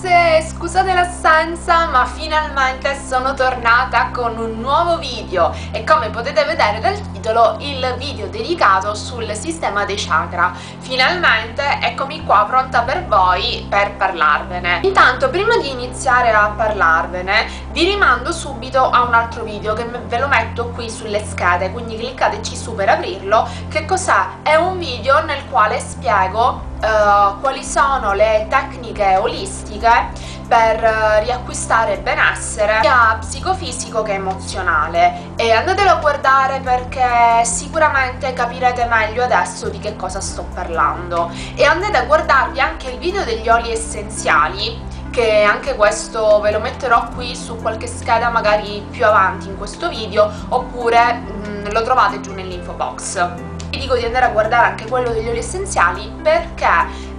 Gracias. Scusate l'assenza ma finalmente sono tornata con un nuovo video e come potete vedere dal titolo il video dedicato sul sistema dei chakra. Finalmente eccomi qua pronta per voi per parlarvene. Intanto prima di iniziare a parlarvene vi rimando subito a un altro video che ve lo metto qui sulle schede quindi cliccateci su per aprirlo. Che cos'è? È un video nel quale spiego uh, quali sono le tecniche olistiche per uh, riacquistare benessere sia psicofisico che emozionale. E andatelo a guardare perché sicuramente capirete meglio adesso di che cosa sto parlando. E andate a guardarvi anche il video degli oli essenziali che anche questo ve lo metterò qui su qualche scheda magari più avanti in questo video oppure mh, mm, lo trovate giù nell'info box. Vi dico di andare a guardare anche quello degli oli essenziali perché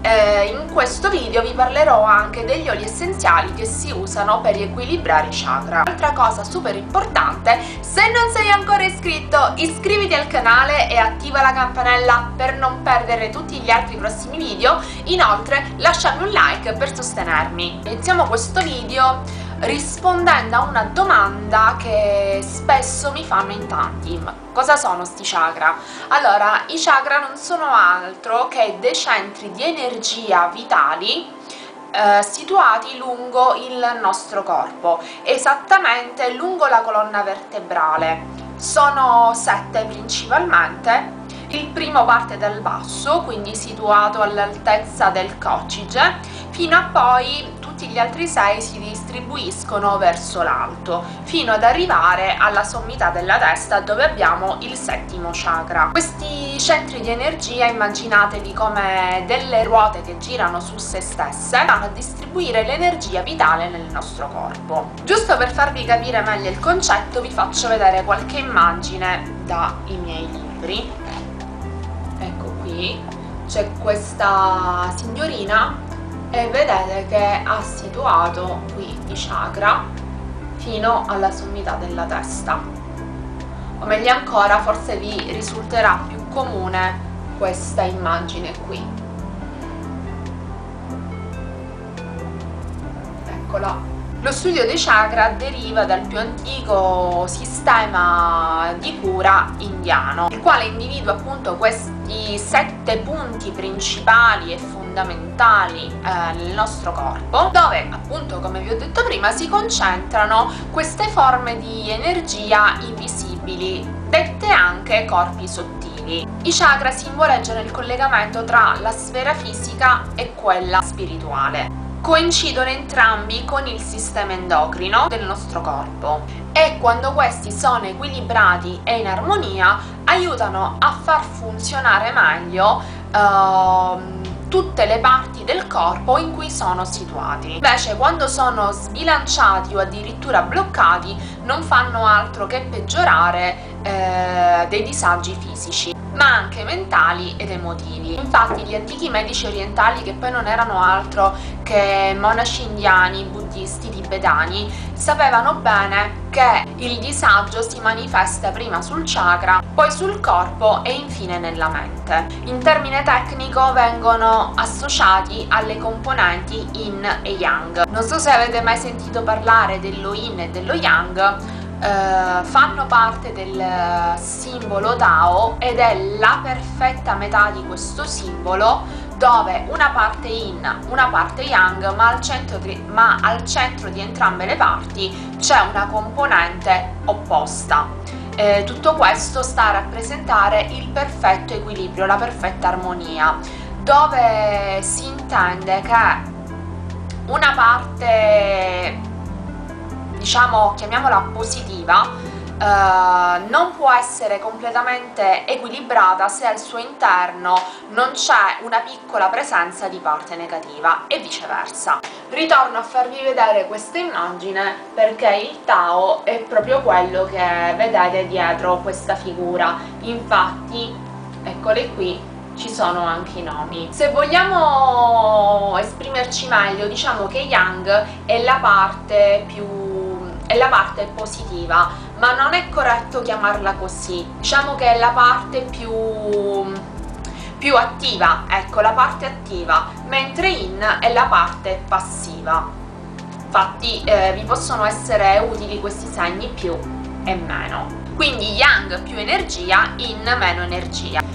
eh, in questo video vi parlerò anche degli oli essenziali che si usano per riequilibrare i chakra. Altra cosa super importante, se non sei ancora iscritto iscriviti al canale e attiva la campanella per non perdere tutti gli altri prossimi video, inoltre lasciami un like per sostenermi. Iniziamo questo video rispondendo a una domanda che spesso mi fanno in tanti cosa sono sti chakra? allora i chakra non sono altro che dei centri di energia vitali eh, situati lungo il nostro corpo esattamente lungo la colonna vertebrale. Sono sette principalmente. Il primo parte dal basso quindi situato all'altezza del coccige fino a poi tutti gli altri 6 si distribuiscono verso l'alto fino ad arrivare alla sommità della testa dove abbiamo il settimo chakra. Questi centri di energia immaginatevi come delle ruote che girano su se stesse vanno a distribuire l'energia vitale nel nostro corpo. Giusto per farvi capire meglio il concetto vi faccio vedere qualche immagine dai miei libri. Ecco qui c'è questa signorina e vedete che ha situato qui i chakra fino alla sommità della testa. O meglio ancora forse vi risulterà più comune questa immagine qui. Eccola. Lo studio dei chakra deriva dal più antico sistema di cura indiano, il quale individua appunto questi sette punti principali e fondamentali eh, nel nostro corpo, dove appunto come vi ho detto prima si concentrano queste forme di energia invisibili, dette anche corpi sottili. I chakra simboleggiano il collegamento tra la sfera fisica e quella spirituale coincidono entrambi con il sistema endocrino del nostro corpo e quando questi sono equilibrati e in armonia aiutano a far funzionare meglio uh, tutte le parti del corpo in cui sono situati. Invece quando sono sbilanciati o addirittura bloccati non fanno altro che peggiorare eh, dei disagi fisici ma anche mentali ed emotivi. Infatti gli antichi medici orientali, che poi non erano altro che monaci indiani, buddisti, tibetani, sapevano bene che il disagio si manifesta prima sul chakra, poi sul corpo e infine nella mente. In termine tecnico vengono associati alle componenti yin e yang. Non so se avete mai sentito parlare dello yin e dello yang, eh, fanno parte del simbolo Tao ed è la perfetta metà di questo simbolo dove una parte yin, una parte yang, ma al centro di, al centro di entrambe le parti c'è una componente opposta. Eh, tutto questo sta a rappresentare il perfetto equilibrio, la perfetta armonia, dove si intende che una parte diciamo chiamiamola positiva Uh, non può essere completamente equilibrata se al suo interno non c'è una piccola presenza di parte negativa e viceversa. Ritorno a farvi vedere questa immagine perché il Tao è proprio quello che vedete dietro questa figura, infatti eccole qui ci sono anche i nomi. Se vogliamo esprimerci meglio diciamo che Yang è la parte più è la parte positiva, ma non è corretto chiamarla così. Diciamo che è la parte più più attiva, ecco la parte attiva, mentre In è la parte passiva. Infatti eh, vi possono essere utili questi segni più e meno. Quindi Yang più energia, In meno energia.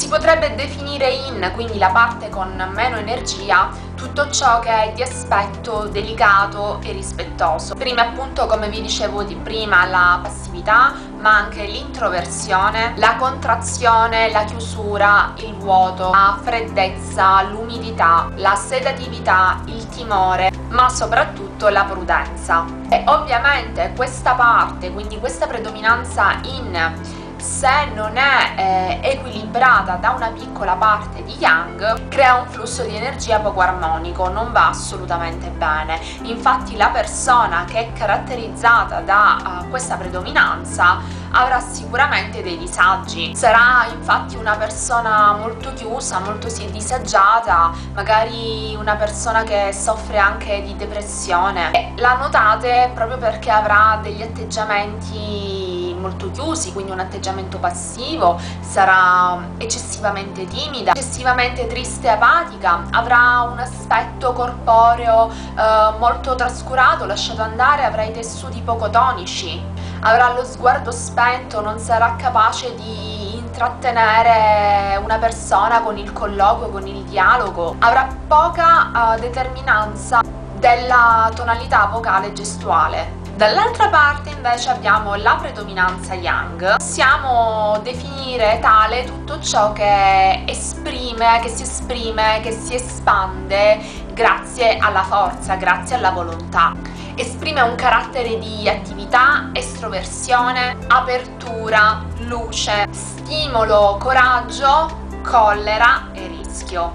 Si potrebbe definire in, quindi la parte con meno energia, tutto ciò che è di aspetto delicato e rispettoso. Prima appunto, come vi dicevo di prima, la passività, ma anche l'introversione, la contrazione, la chiusura, il vuoto, la freddezza, l'umidità, la sedatività, il timore, ma soprattutto la prudenza. E ovviamente questa parte, quindi questa predominanza in se non è eh, equilibrata da una piccola parte di yang crea un flusso di energia poco armonico non va assolutamente bene. Infatti la persona che è caratterizzata da uh, questa predominanza avrà sicuramente dei disagi. Sarà infatti una persona molto chiusa molto disagiata magari una persona che soffre anche di depressione. E la notate proprio perché avrà degli atteggiamenti molto chiusi, quindi un atteggiamento passivo, sarà eccessivamente timida, eccessivamente triste e apatica, avrà un aspetto corporeo eh, molto trascurato, lasciato andare, avrà i tessuti poco tonici, avrà lo sguardo spento, non sarà capace di intrattenere una persona con il colloquio, con il dialogo, avrà poca uh, determinanza della tonalità vocale gestuale Dall'altra parte invece abbiamo la predominanza yang. Possiamo definire tale tutto ciò che esprime, che si esprime, che si espande grazie alla forza, grazie alla volontà. Esprime un carattere di attività, estroversione, apertura, luce, stimolo, coraggio, collera e rischio.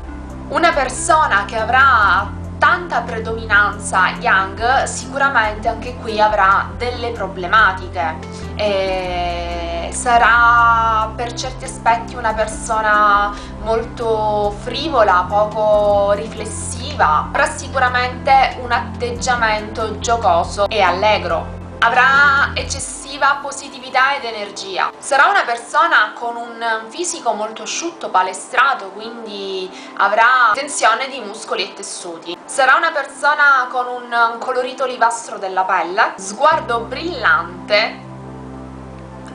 Una persona che avrà tanta predominanza yang sicuramente anche qui avrà delle problematiche. E sarà per certi aspetti una persona molto frivola, poco riflessiva, avrà sicuramente un atteggiamento giocoso e allegro avrà eccessiva positività ed energia. Sarà una persona con un fisico molto asciutto, palestrato, quindi avrà tensione di muscoli e tessuti. Sarà una persona con un colorito olivastro della pelle, sguardo brillante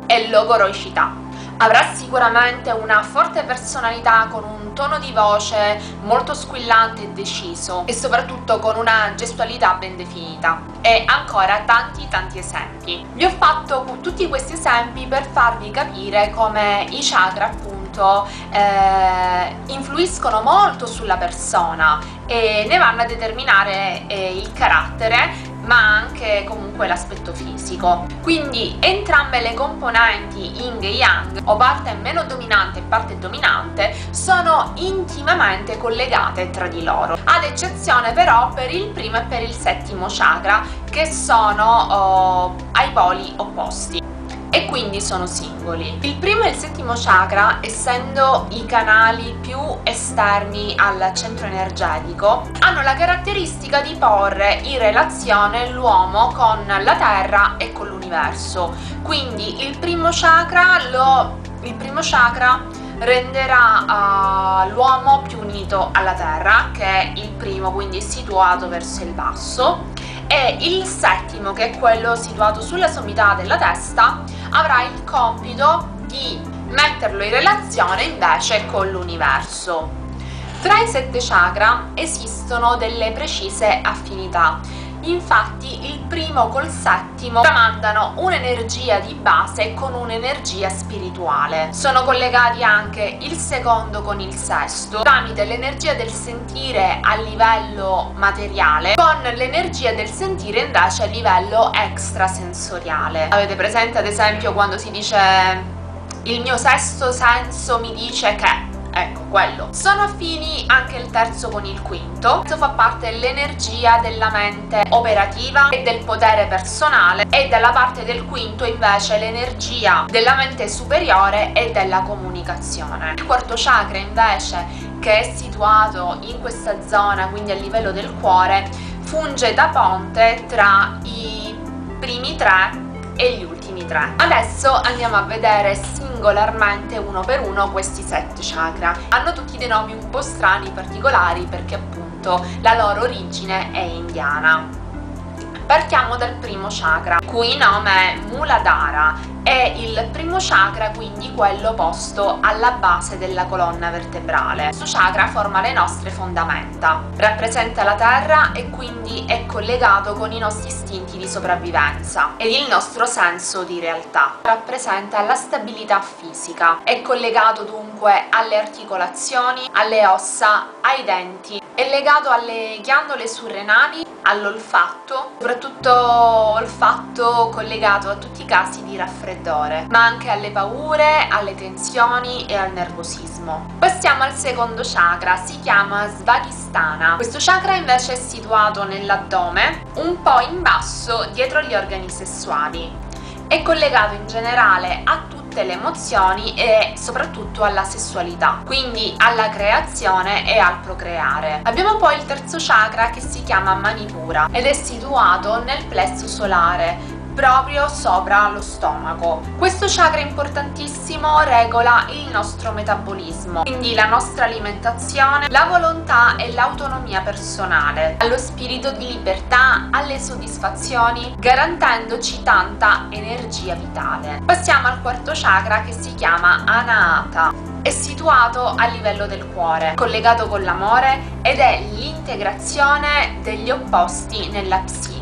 e logoroicità avrà sicuramente una forte personalità con un tono di voce molto squillante e deciso e soprattutto con una gestualità ben definita. E ancora tanti tanti esempi. Vi ho fatto tutti questi esempi per farvi capire come i chakra appunto eh, influiscono molto sulla persona e ne vanno a determinare eh, il carattere ma anche comunque l'aspetto fisico. Quindi entrambe le componenti yin e yang, o parte meno dominante e parte dominante, sono intimamente collegate tra di loro, ad eccezione però per il primo e per il settimo chakra, che sono oh, ai poli opposti quindi sono singoli. Il primo e il settimo chakra, essendo i canali più esterni al centro energetico, hanno la caratteristica di porre in relazione l'uomo con la terra e con l'universo. Quindi il primo chakra lo il primo chakra renderà uh, l'uomo più unito alla terra, che è il primo, quindi situato verso il basso, e il settimo, che è quello situato sulla sommità della testa, avrà il compito di metterlo in relazione invece con l'universo. Tra i sette chakra esistono delle precise affinità Infatti il primo col settimo tramandano un'energia di base con un'energia spirituale. Sono collegati anche il secondo con il sesto tramite l'energia del sentire a livello materiale con l'energia del sentire invece a livello extrasensoriale. Avete presente ad esempio quando si dice il mio sesto senso mi dice che ecco quello. Sono affini anche il terzo con il quinto. Questo fa parte dell'energia della mente operativa e del potere personale e dalla parte del quinto invece l'energia della mente superiore e della comunicazione. Il quarto chakra invece che è situato in questa zona quindi a livello del cuore funge da ponte tra i primi tre e gli ultimi tre. Adesso andiamo a vedere singolarmente uno per uno questi sette chakra. Hanno tutti dei nomi un po' strani, particolari, perché appunto la loro origine è indiana. Partiamo dal primo chakra, cui nome è Muladhara. È il primo chakra, quindi quello posto alla base della colonna vertebrale. Questo chakra forma le nostre fondamenta, rappresenta la terra e quindi è collegato con i nostri istinti di sopravvivenza ed il nostro senso di realtà. Rappresenta la stabilità fisica, è collegato dunque alle articolazioni, alle ossa, ai denti, è legato alle ghiandole surrenali all'olfatto, soprattutto olfatto collegato a tutti i casi di raffreddore, ma anche alle paure, alle tensioni e al nervosismo. Passiamo al secondo chakra, si chiama Svagistana. Questo chakra invece è situato nell'addome, un po' in basso dietro gli organi sessuali. È collegato in generale a tutte le emozioni e soprattutto alla sessualità, quindi alla creazione e al procreare. Abbiamo poi il terzo chakra che si chiama Manipura ed è situato nel plesso solare proprio sopra lo stomaco. Questo chakra importantissimo regola il nostro metabolismo, quindi la nostra alimentazione, la volontà e l'autonomia personale, allo spirito di libertà, alle soddisfazioni, garantendoci tanta energia vitale. Passiamo al quarto chakra che si chiama Anahata è situato a livello del cuore, collegato con l'amore ed è l'integrazione degli opposti nella psiche.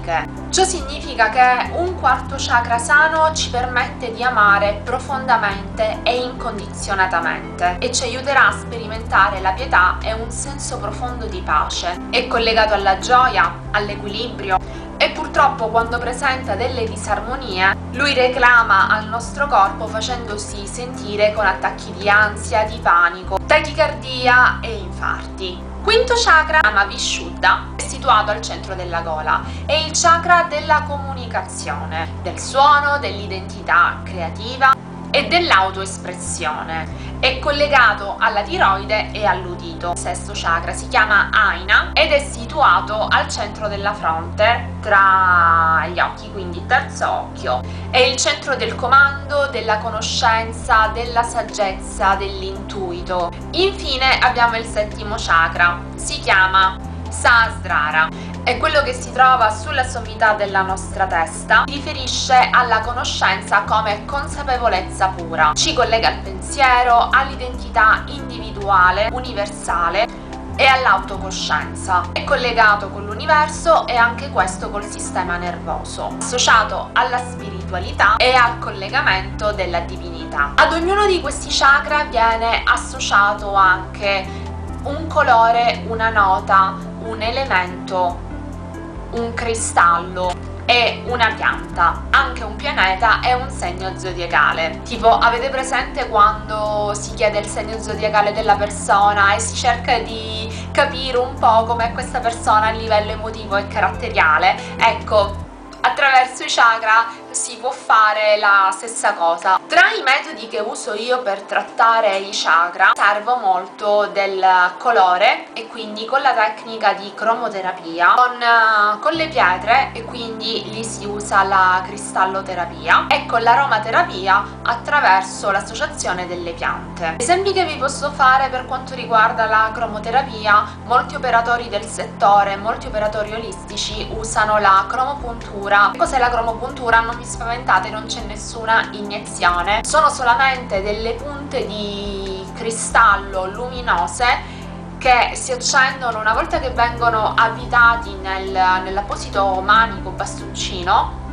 Ciò significa che un quarto chakra sano ci permette di amare profondamente e incondizionatamente e ci aiuterà a sperimentare la pietà e un senso profondo di pace. È collegato alla gioia, all'equilibrio e purtroppo quando presenta delle disarmonie lui reclama al nostro corpo facendosi sentire con attacchi di ansia, di panico, tachicardia e infarti. Quinto chakra, Amavishuddha, è situato al centro della gola, è il chakra della comunicazione, del suono, dell'identità creativa e dell'autoespressione. È collegato alla tiroide e all'udito. Il sesto chakra si chiama Aina ed è situato al centro della fronte tra gli occhi, quindi terzo occhio. È il centro del comando, della conoscenza, della saggezza, dell'intuito. Infine abbiamo il settimo chakra, si chiama Sahasrara è quello che si trova sulla sommità della nostra testa, si riferisce alla conoscenza come consapevolezza pura, ci collega al pensiero, all'identità individuale, universale e all'autocoscienza. È collegato con l'universo e anche questo col sistema nervoso, associato alla spiritualità e al collegamento della divinità. Ad ognuno di questi chakra viene associato anche un colore, una nota, un elemento un cristallo e una pianta, anche un pianeta è un segno zodiacale. Tipo, avete presente quando si chiede il segno zodiacale della persona e si cerca di capire un po' com'è questa persona a livello emotivo e caratteriale? Ecco, attraverso i chakra si può fare la stessa cosa. Tra i metodi che uso io per trattare i chakra servo molto del colore e quindi con la tecnica di cromoterapia, con, uh, con le pietre e quindi lì si usa la cristalloterapia e con l'aromaterapia attraverso l'associazione delle piante. Esempi che vi posso fare per quanto riguarda la cromoterapia, molti operatori del settore, molti operatori olistici usano la cromopuntura. Cos'è la cromopuntura? Non mi spaventate, non c'è nessuna iniezione, sono solamente delle punte di cristallo luminose che si accendono una volta che vengono avvitati nel, nell'apposito manico bastoncino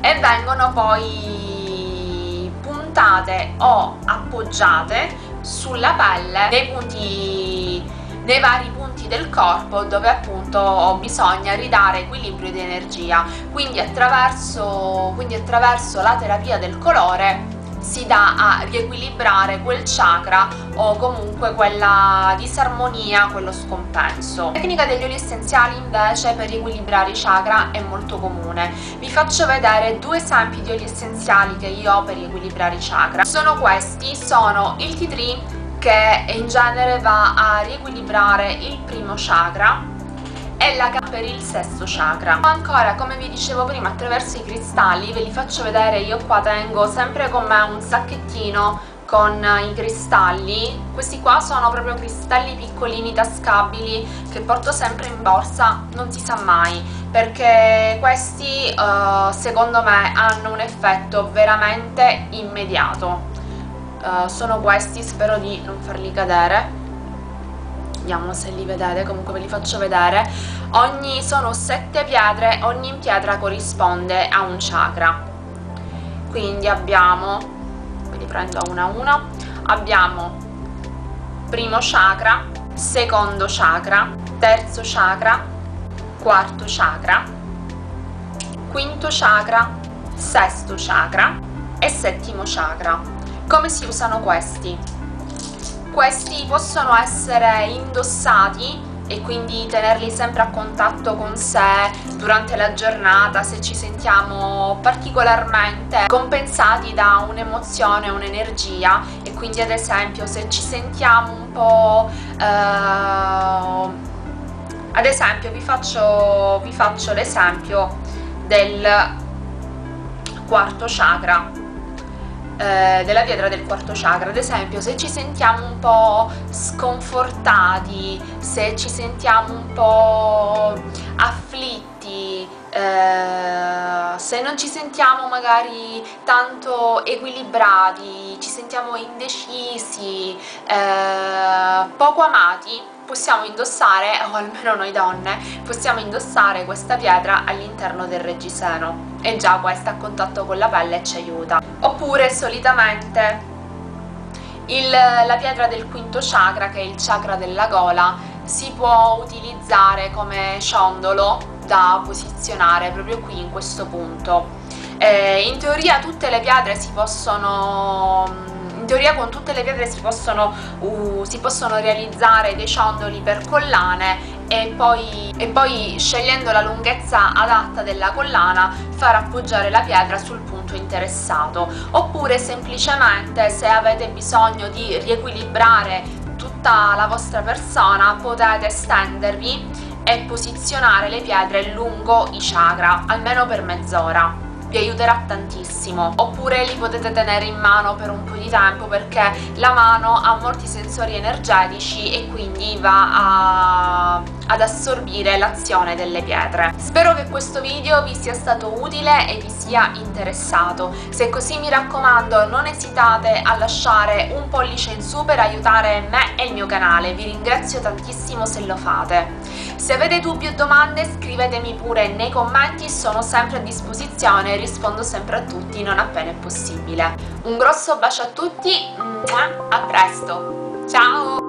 e vengono poi puntate o appoggiate sulla pelle nei punti nei vari punti del corpo dove appunto bisogna ridare equilibrio di energia quindi attraverso, quindi attraverso la terapia del colore si dà a riequilibrare quel chakra o comunque quella disarmonia, quello scompenso. La tecnica degli oli essenziali invece per riequilibrare i chakra è molto comune. Vi faccio vedere due esempi di oli essenziali che io ho per riequilibrare i chakra. Sono questi, sono il tea tree che in genere va a riequilibrare il primo chakra e la K per il sesto chakra. Ancora come vi dicevo prima attraverso i cristalli ve li faccio vedere io qua tengo sempre con me un sacchettino con i cristalli. Questi qua sono proprio cristalli piccolini tascabili che porto sempre in borsa non si sa mai perché questi uh, secondo me hanno un effetto veramente immediato uh, sono questi spero di non farli cadere. Vediamo se li vedete comunque ve li faccio vedere. Ogni sono sette pietre ogni pietra corrisponde a un chakra. Quindi abbiamo li prendo una a una abbiamo primo chakra secondo chakra terzo chakra quarto chakra quinto chakra sesto chakra e settimo chakra come si usano questi? questi possono essere indossati e quindi tenerli sempre a contatto con sé durante la giornata se ci sentiamo particolarmente compensati da un'emozione, un'energia e quindi ad esempio se ci sentiamo un po' eh, ad esempio vi faccio, vi faccio l'esempio del quarto chakra eh, della pietra del quarto chakra. Ad esempio se ci sentiamo un po' sconfortati se ci sentiamo un po' afflitti eh, se non ci sentiamo magari tanto equilibrati ci sentiamo indecisi eh, poco amati possiamo indossare, o almeno noi donne, possiamo indossare questa pietra all'interno del reggiseno e già questa a contatto con la pelle ci aiuta. Oppure solitamente il, la pietra del quinto chakra, che è il chakra della gola, si può utilizzare come ciondolo da posizionare proprio qui in questo punto. Eh, in teoria tutte le pietre si possono teoria con tutte le pietre si possono, uh, si possono realizzare dei ciondoli per collane e poi, e poi scegliendo la lunghezza adatta della collana far appoggiare la pietra sul punto interessato. Oppure semplicemente se avete bisogno di riequilibrare tutta la vostra persona potete stendervi e posizionare le pietre lungo i chakra almeno per mezz'ora vi aiuterà tantissimo. Oppure li potete tenere in mano per un po' di tempo perché la mano ha molti sensori energetici e quindi va a, ad assorbire l'azione delle pietre. Spero che questo video vi sia stato utile e vi sia interessato. Se così mi raccomando non esitate a lasciare un pollice in su per aiutare me e il mio canale. Vi ringrazio tantissimo se lo fate se avete dubbi o domande scrivetemi pure nei commenti sono sempre a disposizione rispondo sempre a tutti non appena è possibile. Un grosso bacio a tutti, a presto, ciao!